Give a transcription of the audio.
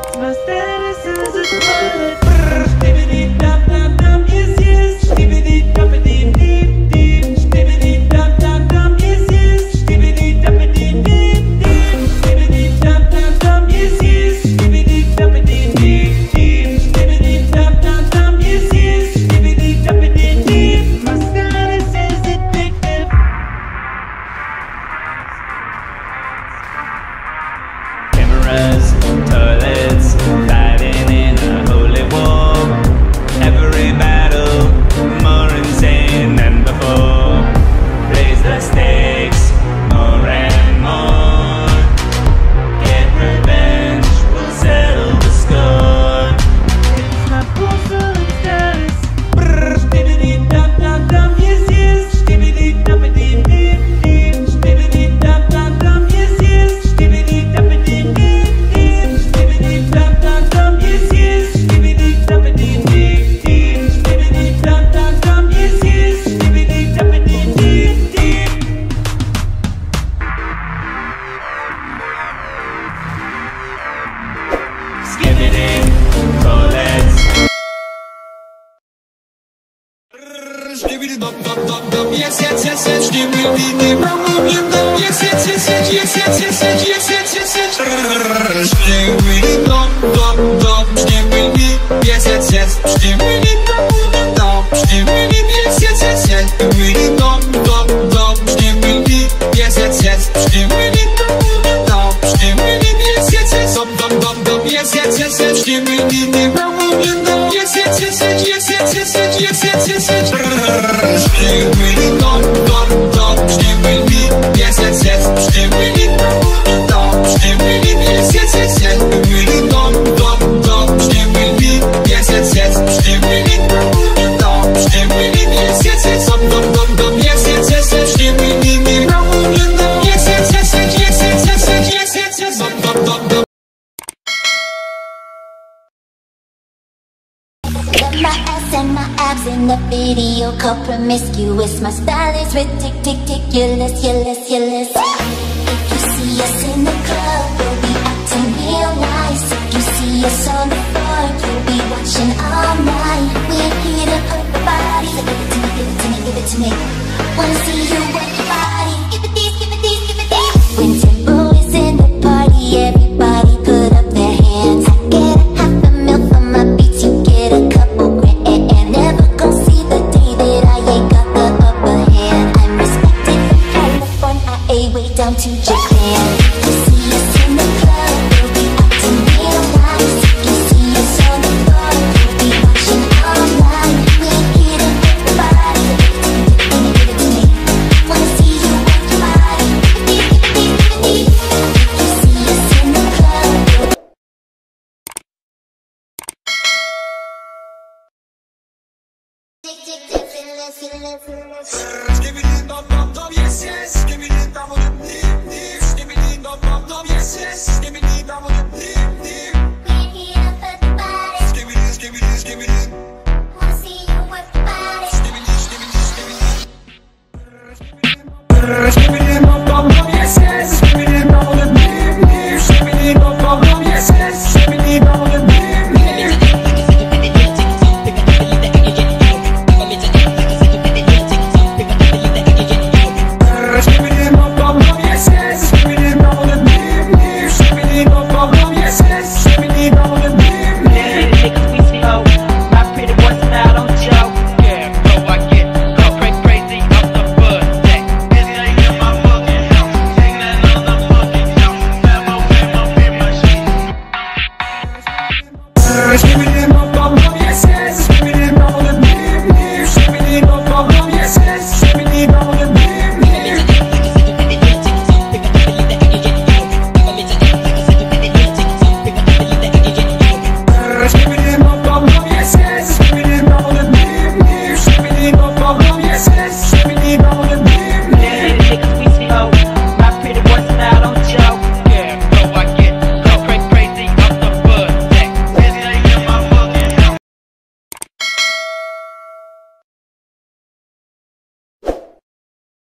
Yes, yes, Рожденый дом, Sit, sit, sit, sit, sit, sit, sit. Spiel mich doch. my ass and my abs in the video. Called promiscuous My style is ridiculous, ridiculous, ridiculous If you see us in the club, we'll be acting real nice. If you see us on the floor, you'll be watching all night. We're here to put the body, give it to me, give it to me, give it to me down to Yes, give me the double, yes, give me the double, yes, give me the double, Let's it them